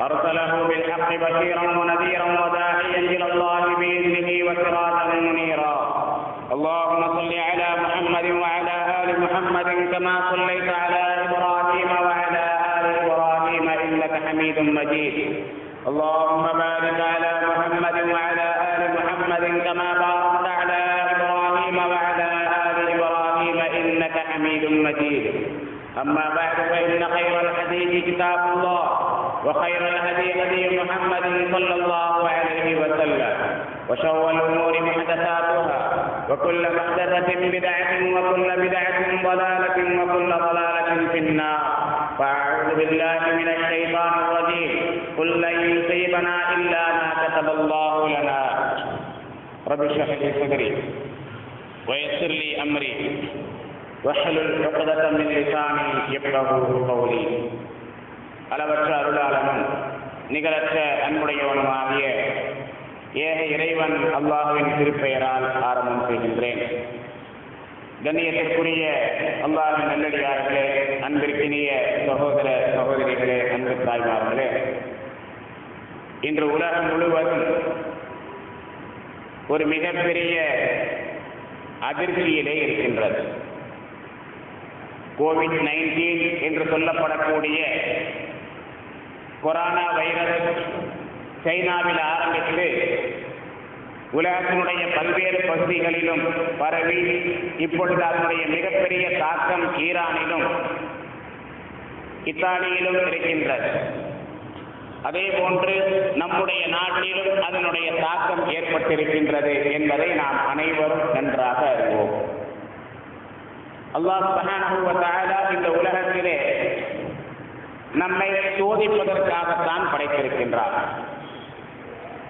أرسله بالحق بشيرا ونذيرا وداعيا إلى الله بإذنه وسراجا منيرا. اللهم صل على محمد وعلى آل محمد كما صليت على إبراهيم وعلى آل إبراهيم إنك حميد مجيد. اللهم بارك على كتاب الله وخير الهدي هدي محمد صلى الله عليه وسلم وشر الأمور محدثاتها وكل محدثة بدعة وكل بدعة ضلالة وكل ضلالة في النار. فأعوذ بالله من الشيطان الرجيم. قل لن يصيبنا إلا ما كتب الله لنا. رب اشرح لي صدري ويسر لي أمري. واحلل عقدة من لساني يفقه قولي. அளவற்ற அருளாளனும் நிகரற்ற அன்புடையவனுமாகிய ஏக இறைவன் அல்லாஹுவின் திருப்பெயரால் ஆரம்பம் செய்கின்றேன். கண்ணியத்திற்குரிய அல்லாஹின் நல்லடியார்களே அன்பிற்கினிய சகோதர சகோதரிகளே அன்பு தாய்மார்களே இன்று உலகம் முழுவதும் ஒரு மிகப்பெரிய அதிர்ச்சியிலே இருக்கின்றது. கோவிட் நைன்டீன் என்று சொல்லப்படக்கூடிய கொரோனா வைரஸ் சைனாவில் ஆரம்பித்து உலகத்தினுடைய பல்வேறு பகுதிகளிலும் பரவி இப்பொழுது அதனுடைய மிகப்பெரிய தாக்கம் ஈரானிலும் இத்தாலியிலும் இருக்கின்றது. அதே போன்று நம்முடைய நாட்டிலும் அதனுடைய தாக்கம் ஏற்பட்டிருக்கின்றது என்பதை நாம் அனைவரும் நன்றாக அறிவோம். அல்லாஹ் இந்த உலகத்திலே நம்மை சோதிப்பதற்காகத்தான் படைத்திருக்கின்றார்.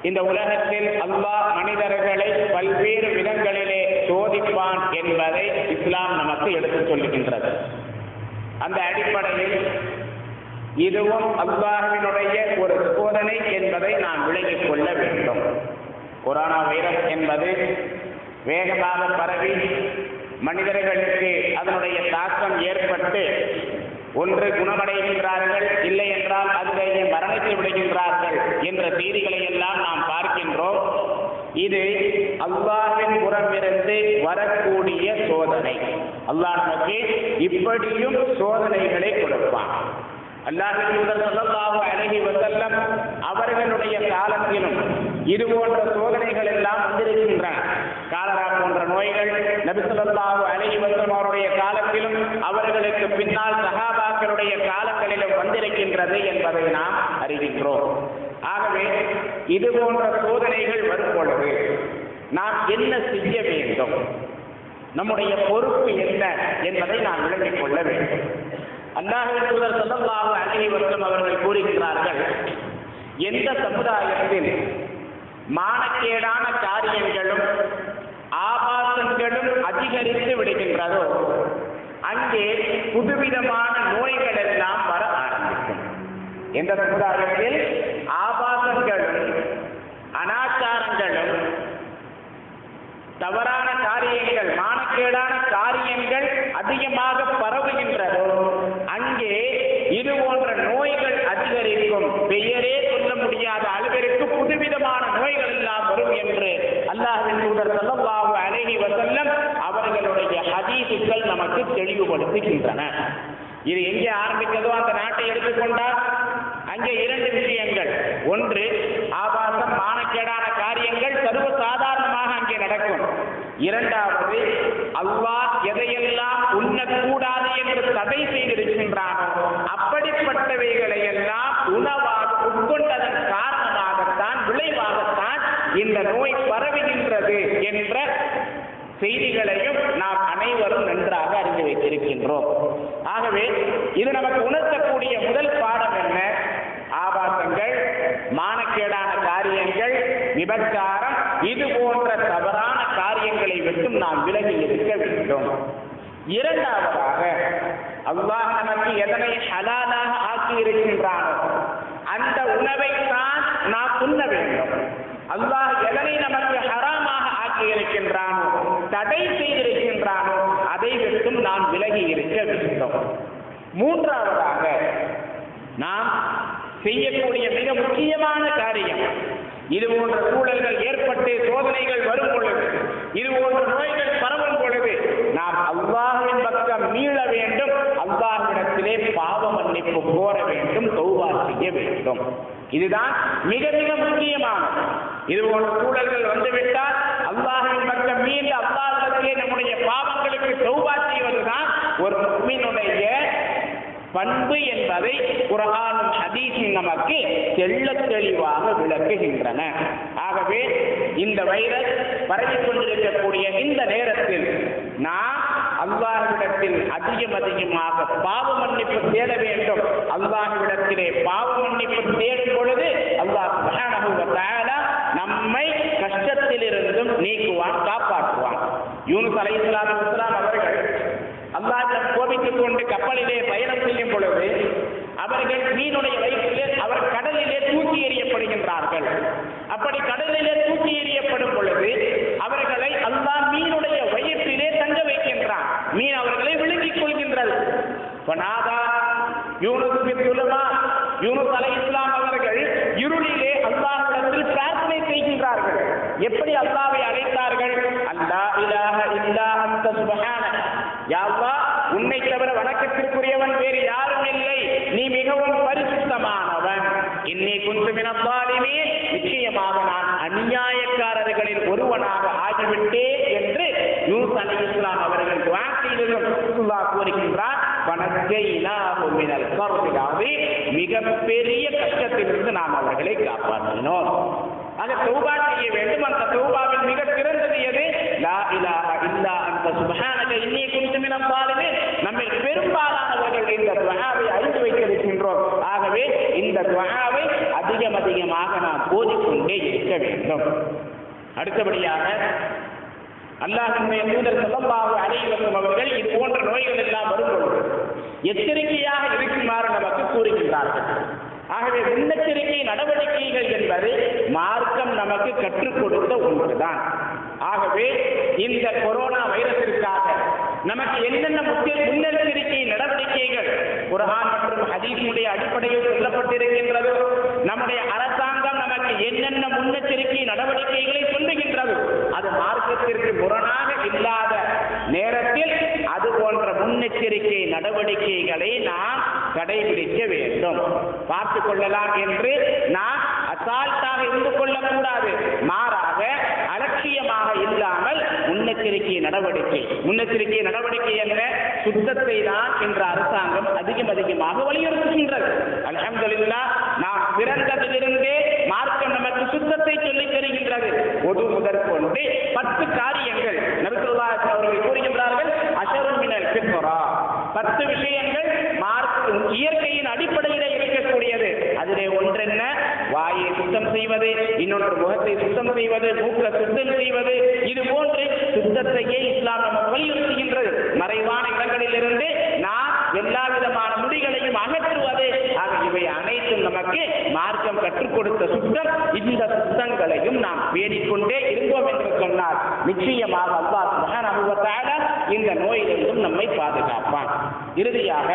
இந்த உலகத்தில் அல்லாஹ் மனிதர்களை பல்வேறு விதங்களிலே சோதிப்பான் என்பதை இஸ்லாம் நமக்கு எடுத்துச் சொல்லுகின்றது. அந்த அடிப்படையில் இதுவும் அல்லாஹினுடைய ஒரு சோதனை என்பதை நாம் விளங்கிக் கொள்ள வேண்டும். கொரோனா வைரஸ் என்பது வேகமாக பரவி மனிதர்களுக்கு அதனுடைய தாக்கம் ஏற்பட்டு ஒன்று குணமடைகின்றார்கள் இல்லை என்றால் அதிலேயே மரணித்து விடுகின்றார்கள் என்ற செய்திகளை எல்லாம் நாம் பார்க்கின்றோம். இது அல்லாஹின் புறமிருந்து வரக்கூடிய சோதனை. அல்லாஹ் நமக்கு இப்படியும் சோதனைகளை கொடுப்பான். அல்லாஹின் முதல் சொல்லலாக அழகி வசல்லம் அவர்களுடைய காலத்திலும் இது போன்ற சோதனைகள் எல்லாம் வந்திருக்கின்றன. காலரா போன்ற நோய்கள் நபிசுல்லாஹு அழகி வசல்லம் அவருடைய காலத்திலும் அவர்களுக்கு பின்னால் சகாபாக்களுடைய காலங்களிலும் வந்திருக்கின்றது என்பதை நாம் அறிகின்றோம். ஆகவே இது போன்ற சோதனைகள் வரும் பொழுது நாம் என்ன செய்ய வேண்டும்? நம்முடைய பொறுப்பு என்ன என்பதை நாம் விளங்கிக் கொள்ள வேண்டும். அல்லாஹ் தூதர் சல்லல்லாஹு அலைஹி வஸல்லம் அவர்கள் கூறுகிறார்கள் எந்த சமுதாயத்தில் மானக்கேடான காரியங்களும் ஆபாசங்களும் அதிகரித்து விடுகின்றதோ அங்கே புதுவிதமான நோய்கள் எல்லாம் வர ஆரம்பிக்கும். எந்த சமுதாயத்தில்? ஆபாசங்களும் அனாச்சாரங்களும் தவறான காரியங்கள் மானக்கேடான காரியங்கள் அதிகமாக பரவு நோய்கள் பெயரே சொல்ல முடியாத அளவிற்கு புதுவிதமான நோய்கள் எல்லாம் வரும் என்று அல்லாஹின் தூதர் சல்லல்லாஹு அழகி வசல்லம் அவர்களுடைய ஹதீசுகள் நமக்கு தெளிவுபடுத்துகின்றன. இது எங்கே ஆரம்பித்ததோ அந்த நாட்டை எடுத்துக்கொண்டால் அங்கே இரண்டு விஷயங்கள். ஒன்று ஆபாசம் மானக்கேடான காரியங்கள் சர்வ சாதாரணமாக அங்கே நடக்கும். இரண்டாவது அல்லாஹ் எதையெல்லாம் உண்ணக்கூடாது என்று தடை செய்திருக்கின்றானோ அப்படிப்பட்டவைகளை எல்லாம் உணவாக உட்கொண்டதன் காரணமாகத்தான் விளைவாகத்தான் இந்த நோய் பரவுகின்றது என்ற செய்திகளையும் நாம் அனைவரும் நன்றாக அறிந்து வைத்திருக்கின்றோம். ஆகவே இது நமக்கு உணர்த்தக்கூடிய முதல் பாடம் என்ன? ஆபாசங்கள் மானக்கேடான காரியங்கள் விபச்சாரம் இது போன்ற தவறான காரியங்களை விட்டும் நாம் விலகி இருக்க வேண்டும். இரண்டாவதாக அல்லாஹ் நமக்கு எதனை ஹலாலாக ஆக்கி இருக்கின்றானோ அந்த உணவை தான் நாம் உண்ண வேண்டும். அல்லாஹ் எதனை நமக்கு ஹராமாக ஆக்கி இருக்கின்றானோ தடை செய்திருக்கின்றானோ அதை விட்டும் நாம் விலகி இருக்க வேண்டும். மூன்றாவதாக நாம் செய்யக்கூடிய மிக முக்கியமான காரியம் இது போன்ற சூழல்கள் ஏற்பட்டு சோதனைகள் வரும் பொழுது இது போன்ற நோய்கள் பரவும் பொழுது நாம் அல்லாஹ் அல்லாஹ்விடத்திலே பாவ மன்னிப்பு கோர வேண்டும் தௌபா செய்ய வேண்டும். இதுதான் மிக மிக முக்கியமானது. இது போன்ற சூழல்கள் வந்துவிட்டால் அல்லாஹின் பக்கம் மீண்டு அல்லாஹ்விடத்திலே நம்முடைய பாவங்களுக்கு தௌபா செய்வதுதான் ஒரு முக்மினுடைய பண்பு என்பதை குரானும் ஹதீஸும் நமக்கு தெள்ள தெளிவாக விளக்குகின்றன. ஆகவே இந்த வைரஸ் பரவிக் கொண்டிருக்கக்கூடிய இந்த நேரத்தில் நாம் அல்லாஹ்விடத்தில் அதிகம் அதிகமாக பாவ மன்னிப்பு தேட வேண்டும். அல்லாஹ்விடத்திலே பாவ மன்னிப்பு தேடும் பொழுது அல்லாஹ் நம்மை கஷ்டத்திலிருந்தும் நீக்குவான் காப்பாற்றுவான். யூனுஸ் அலைஹிஸ்ஸலாத்து இஸ்லாம் அவர்கள் அல்லாஹ் கோபித்துக் கொண்டு கப்பலிலே பயணம் செய்யும் பொழுது அவர்கள் மீனுடைய வயிற்றிலே அவர் கடலிலே தூக்கி எறியப்படுகின்றார்கள். அப்படி கடலிலே தூக்கி எறியப்படும் பொழுது அவர்களை அல்லாஹ் மீனுடைய வயிற்றிலே தங்க வைக்கின்றான் மீன் அவர்களை விழுங்கிக் கொள்கின்றது பனாதா யூனுஸ் பித்துலமா யூனஸ் அலை இஸ்லாம் அவர்கள் இருளிலே அல்லாஹ்விடத்தில் பிரார்த்தனை செய்கின்றார்கள். எப்படி அல்லாவை அழைத்தார்கள்? அல்லா இலாஹ இல்லா அந்த சுபகான யாவா உன்னை தவிர வணக்கத்திற்குரியவன் வேறு யாரும் இல்லை. நீ மிகவும் பரிசுத்தமானவன். இன்னை குந்து மினப்பாலிமே நிச்சயமாக நான் அநியாயக்காரர்களில் ஒருவனாக ஆகிவிட்டேன் என்று யூஸ் அலி இஸ்லாம் அவர்கள் துவா செய்ததும் கூறுகின்றார் வனஜைனாஹு மினல் கர்பில் மிக மிகப்பெரிய கஷ்டத்திலிருந்து நாம் அவர்களை காப்பாற்றினோம். ஆக தௌபா செய்ய வேண்டும். அந்த தௌபாவில் மிக சிறந்தது எது? லா இலாஹ இல்லா அந்த சுபஹானக இன்னிய குன்து மினல் நம்மை நம்மில் பெரும்பாலானவர்கள் இந்த துவாவை அறிந்து வைத்திருக்கின்றோம். ஆகவே இந்த துவாவை அதிகம் அதிகமாக நாம் போதிக்கொண்டே இருக்க வேண்டும். அடுத்தபடியாக அல்லாஹ்வுடைய தூதர் ஸல்லல்லாஹு அலைஹி அவர்கள் இது போன்ற நோய்கள் எல்லாம் வரும்பொழுது எச்சரிக்கையாக இருக்குமாறு நமக்கு கூறுகின்றார்கள். ஆகவே முன்னெச்சரிக்கை நடவடிக்கைகள் என்பது மார்க்கம் நமக்கு கற்றுக் கொடுத்த ஒன்றுதான். ஆகவே இந்த கொரோனா வைரஸிற்காக நமக்கு என்னென்ன முக்கிய முன்னெச்சரிக்கை நடவடிக்கைகள் குர்ஆன் மற்றும் ஹதீஸுடைய அடிப்படையில் சொல்லப்பட்டிருக்கின்றதோ? நம்முடைய அரசாங்கம் நமக்கு என்னென்ன முன்னெச்சரிக்கை நடவடிக்கைகளை சொல்லுகின்றது? அது மார்க்கத்திற்கு முரணாக இல்லாத நேரத்தில் அது போன்ற முன்னெச்சரிக்கை நடவடிக்கைகளை நாம் கடைபிடிக்க வேண்டும். பார்த்து கொள்ளலாம் என்று நாம் அசால்ட்டாக இருந்து கொள்ளக்கூடாது. மாறாக அலட்சியமாக இல்லாமல் முன்னெச்சரிக்கை நடவடிக்கை. முன்னெச்சரிக்கை நடவடிக்கை என்ற சுத்தத்தை தான் என்ற அரசாங்கம் அதிகம் அதிகமாக வலியுறுத்துகின்றது. அலமதுல்லா நாம் பிறந்ததிலிருந்தே மார்க்கம் நமக்கு சுத்தத்தை சொல்லித் தருகின்றது. ஒது முதற்கொண்டு பத்து காரியங்கள். நபிசுல்லா அவர்கள் கூறிய இயற்கையின் அடிப்படையிலே இருக்கக்கூடியது. அதிலே ஒன்றென்ன? வாயை சுத்தம் செய்வது இன்னொன்று முகத்தை சுத்தம் செய்வது மூக்க சுத்தம் செய்வது. இது போன்று சுத்தத்தையே இஸ்லாம் நமக்கு வலியுறுத்துகின்றது. மறைவான இடங்களிலிருந்து நாம் எல்லா விதமான முடிகளையும் அகற்றுவது. ஆக இவை அனைத்தும் நமக்கு மார்க்கம் கற்றுக் கொடுத்த சுத்தம். இந்த சுத்தங்களையும் நாம் பேணிக்கொண்டே இருந்தோம் என்று சொன்னார். நிச்சயமாக அல்லாஹ் மகன் அனுபவத்தாட இந்த நோயிலிருந்தும் நம்மை பாதுகாப்பான். இறுதியாக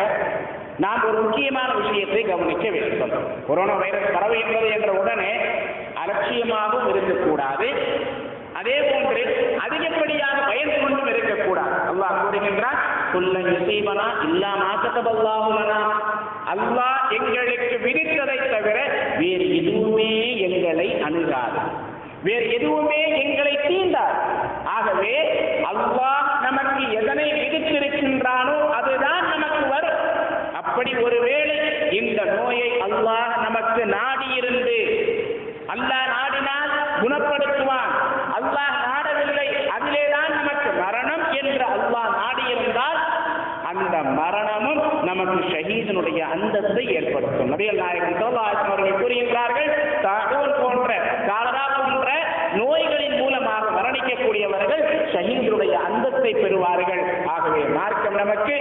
நாம் ஒரு முக்கியமான விஷயத்தை கவனிக்க வேண்டும். கொரோனா வைரஸ் பரவுகின்றது என்ற உடனே அலட்சியமாகவும் இருக்கக்கூடாது. அதே போன்று அதிகப்படியாக பயந்து கொண்டும் இருக்கக்கூடாது. அல்லாஹ் கூறுகின்றான் குல்ல யுசீபனா இல்லாம மாக்கத்தபல்லாஹுலனா அல்லாஹ் எங்களுக்கு விதித்ததை தவிர வேறு எதுவுமே எங்களை அணுகாது. வேறு எதுவுமே எங்களை தீண்டாது. ஆகவே அல்லாஹ் நமக்கு எதனை விதித்திருக்கின்றானோ அதுதான் நமக்கு வரும் அப்படி ஒருவேளை இந்த நோயை அல்லாஹ் நமக்கு நாடி இருந்து அல்லாஹ் நாடினால் குணப்படுத்துவான். அல்லாஹ் நாடவில்லை அதிலேதான் நமக்கு மரணம் என்று அல்லாஹ் நாடியிருந்தால் அந்த மரணமும் நமக்கு ஷஹீதனுடைய அந்தத்தை ஏற்படுத்தும். நபிகள் நாயகம் ஸல்லல்லாஹு அவர்கள் கூறுகின்றார்கள் தாகூன் போன்ற காலரா போன்ற நோய்களின் மூலமாக மரணிக்கக்கூடியவர்கள் ஷஹீதனுடைய அந்தத்தை பெறுவார்கள். ஆகவே மார்க்கம் நமக்கு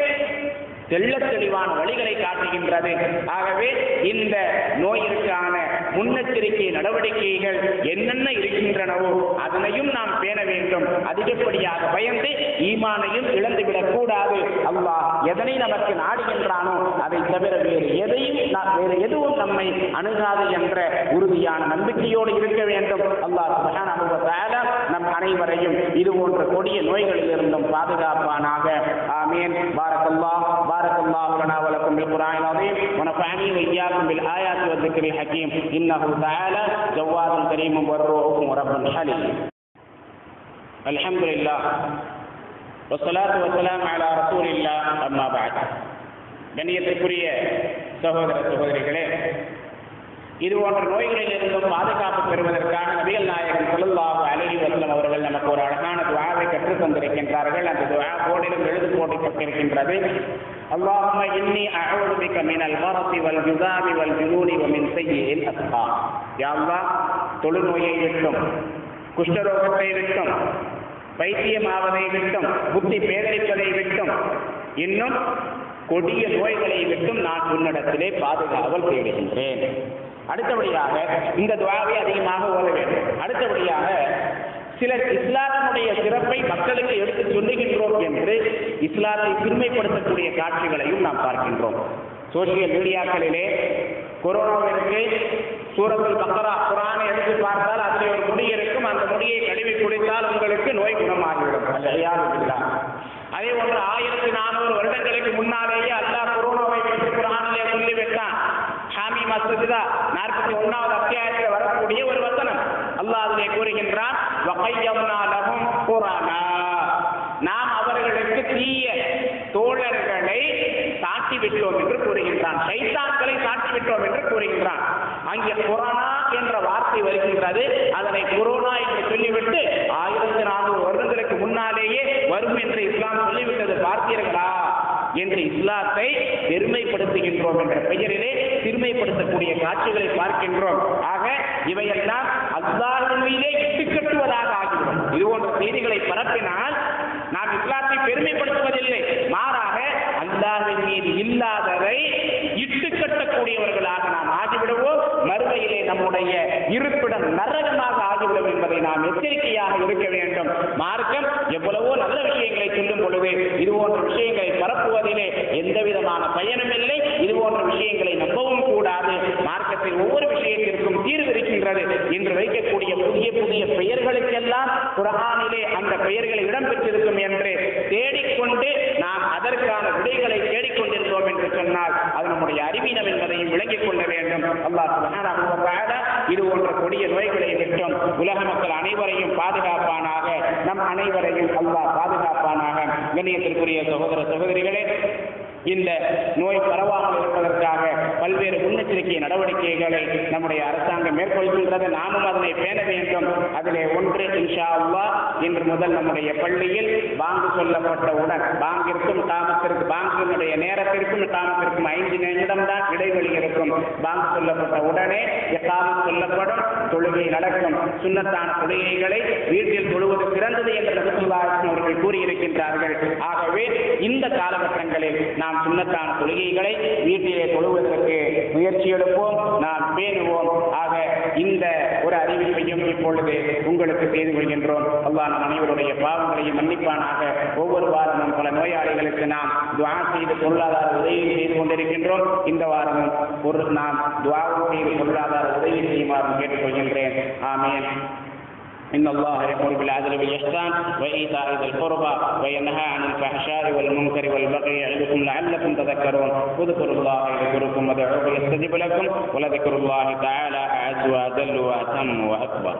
தெள்ள தெளிவான வழிகளை காட்டுகின்றது. ஆகவே இந்த நோயிற்கான முன்னெச்சரிக்கை நடவடிக்கைகள் என்னென்ன இருக்கின்றனவோ அதனையும் நாம் பேண வேண்டும். அதிகப்படியாக பயந்து ஈமானையும் இழந்துவிடக் கூடாது. அல்லாஹ் எதனை நமக்கு நாடுகின்றானோ அதை தவிர வேறு எதையும் வேறு எதுவும் நம்மை அணுகாது என்ற உறுதியான நம்பிக்கையோடு இருக்க வேண்டும். அல்லாஹ் சுப்ஹானஹு வ தஆலா அனைவரையும் இது போன்ற கொடிய நோய்களில் இருந்தும் பாதுகாப்பானாக. ஆமீன். பாரக்கல்லாஹ் பாரக்கல்லாஹு லனா வ லக்கும் பில் குர்ஆனில் பில் ஆயாத்தி வ ذிக்ரில் ஹகீம் இன்னஹு தஆலா ஜவ்வாதுன் கரீமும் வ ரூஹும் ரப்புன் ஹலீம் அல்ஹம்துலில்லாஹ் வஸ்ஸலாத்து அம்மா கண்ணியத்திற்குரிய சகோதர சகோதரிகளே இது போன்ற நோய்களில் இருந்தும் பாதுகாப்பு பெறுவதற்காக நபிகள் நாயகம் ஸல்லல்லாஹு அலைஹி வஸல்லம் அவர்கள் நமக்கு ஒரு அழகான துஆவை கற்றுத் தந்திருக்கின்றார்கள் அந்த துஆ போர்டிலும் எழுது போட்டிருக்கின்றது اللهم إني أعوذ بك من البرص والجذام والجنون ومن سيء الأسقام يا الله தொழுநோயை விட்டும் குஷ்டரோகத்தை விட்டும் பைத்தியமாவதை விட்டும் புத்தி பேதரிப்பதை விட்டும் இன்னும் கொடிய நோய்களை விட்டும் நான் உன்னிடத்திலே பாதுகாவல் தேடுகின்றேன் அடுத்தபடியாக இந்த துவாவை அதிகமாக ஓத வேண்டும். அடுத்தபடியாக சிலர் இஸ்லாத்தினுடைய சிறப்பை மக்களுக்கு எடுத்து சொல்லுகின்றோம் என்று இஸ்லாத்தை சிறுமைப்படுத்தக்கூடிய காட்சிகளையும் நாம் பார்க்கின்றோம். சோசியல் மீடியாக்களிலே கொரோனாவிற்கு சூரத்தில் பக்கரா குரான் எடுத்து பார்த்தால் அதில் ஒரு முடி இருக்கும். அந்த முடியை கழுவி குடித்தால் உங்களுக்கு நோய் குணமாகிவிடும். அல்ல அதே போன்று ஆயிரத்தி நானூறு வருடங்களுக்கு முன்னாலேயே அல்லா கொரோனா ஹாமி மசூதா நாற்பத்தி ஒன்னாவது அத்தியாயத்தில் வரக்கூடிய ஒரு வசனம். அல்லாஹ் அதிலே கூறுகின்றான் நாம் அவர்களுக்கு தீய தோழர்களை சாட்டி விட்டோம் என்று கூறுகின்றான். சைத்தான்களை சாட்டி விட்டோம் என்று கூறுகின்றான். அங்கே கொரோனா என்ற வார்த்தை வருகின்றது. அதனை கொரோனா என்று சொல்லிவிட்டு ஆயிரத்தி நானூறு வருடங்களுக்கு முன்னாலேயே வரும் என்று இஸ்லாம் சொல்லிவிட்டது. பார்த்தீர்களா என்று இஸ்லாத்தை பெருமைப்படுத்துகின்றோம் என்ற பெயரிலே சிறுமைப்படுத்தக்கூடிய காட்சிகளை பார்க்கின்றோம். ஆக இவையெல்லாம் அல்லாஹின் மீதே இட்டுக்கட்டுவதாக ஆகிவிடும். இது போன்ற செய்திகளை பரப்பினால் நாம் இஸ்லாத்தை பெருமைப்படுத்துவதில்லை. மாறாக அல்லாஹின் மீது இல்லாததை கட்டக்கூடியவர்களாக நாம் ஆகிவிடுவோம். மறுமையிலே நம்முடைய இருப்பிடம் நரகமாக ஆகிவிடும் என்பதை நாம் எச்சரிக்கையாக இருக்க வேண்டும். மார்க்கம் எவ்வளவோ நல்ல விஷயங்களை சொல்லும் பொழுது இது போன்ற விஷயங்களை பரப்புவதிலே எந்த விதமான பயனும் இல்லை. இது போன்ற விஷயங்களை நம்பவும் கூடாது. மார்க்கத்தில் ஒவ்வொரு விஷயத்திற்கும் தீர்வு இருக்கின்றது என்று வைக்கக்கூடிய புதிய புதிய பெயர்களுக்கெல்லாம் குரஹானிலே அந்த பெயர்களை இடம்பெற்றிருக்கும் என்று தேடிக்கொண்டு நாம் அதற்கான விடைகளை தேடிக்கொண்டிருந்தோம் என்று சொன்னால் அது நம்முடைய அறிவீனம் என்பதையும் விளங்கிக் கொள்ள வேண்டும். அல்லாஹ் இது போன்ற கொடிய நோய்களை விட்டும் உலக மக்கள் அனைவரையும் பாதுகாப்பானாக நம் அனைவரையும் அல்லாஹ் பாதுகாப்பானாக. கண்ணியத்திற்குரிய சகோதர சகோதரிகளே இந்த நோய் பரவாமல் இருப்பதற்காக பல்வேறு முன்னெச்சரிக்கை நடவடிக்கைகளை நம்முடைய அரசாங்கம் மேற்கொள்கின்றது. நாமும் அதனை பேண வேண்டும். அதிலே ஒன்று இன்ஷா அல்லா இன்று முதல் நம்முடைய பள்ளியில் பாங்கு சொல்லப்பட்டவுடன் பாங்கிற்கும் தாமத்திற்கு பாங்கினுடைய நேரத்திற்கும் தாமத்திற்கும் ஐந்து நிமிடம் தான் இடைவெளி இருக்கும் பாங்கு சொல்லப்பட்ட உடனே எக்காலம் சொல்லப்படும். தொழுகை நடக்கும். சுண்ணத்தான தொழுகைகளை வீட்டில் தொழுவது சிறந்தது என்று நபிசுல்லாஹின் அவர்கள் கூறியிருக்கின்றார்கள். ஆகவே இந்த காலகட்டங்களில் நாம் சுண்ணத்தான தொழுகைகளை வீட்டிலே தொழுவதற்கு முயற்சி எடுப்போம். நாம் பேணுவோம். ஆக இந்த ஒரு அறிவிப்பையும் இப்பொழுது உங்களுக்கு செய்து கொள்கின்றோம். அல்லாஹ் நம் அனைவருடைய பாவங்களையும் மன்னிப்பானாக. ஒவ்வொரு வாரமும் பல நோயாளிகளுக்கு நாம் துவா செய்து பொருளாதார உதவி செய்து கொண்டிருக்கின்றோம். இந்த வாரமும் ஒரு நாம் துவா செய்து பொருளாதார உதவி செய்யுமாறு கேட்டுக்கொள்கின்றேன் ஆமேன் إن الله يأمر بالعدل والإحسان وإيتاء ذي القربى وينهى عن الفحشاء والمنكر والبغي يعظكم لعلكم تذكرون اذكروا الله يذكركم ودعوه يستجب لكم ولذكر الله تعالى أعز وأجل وأتم وأكبر